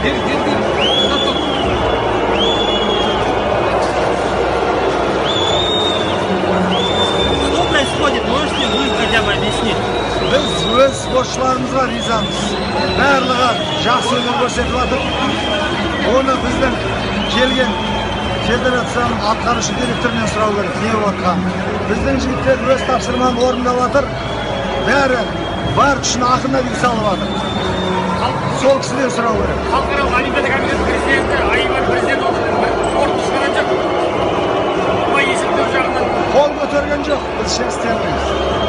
происходит? Что происходит? Можете вы хотя бы объяснить? біз өз спортшыларымызға ризамыз барлығы жақсы өнер көрсетіп жатыр оны біздің келген федерацияның атқарушы директорынан сұрау керек не болып біздің жігіттер өз тапсырманы орындап жатыр бәрі бар күшін ақырына дейін салып жатыр сол кісіден сұрау керек job with Shef's talent.